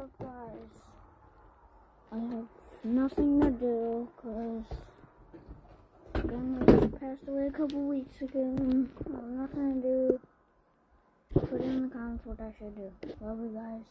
up, guys? I have nothing to do because grandma just passed away a couple weeks ago. I have nothing to do. Put in the comments what I should do. Love you guys.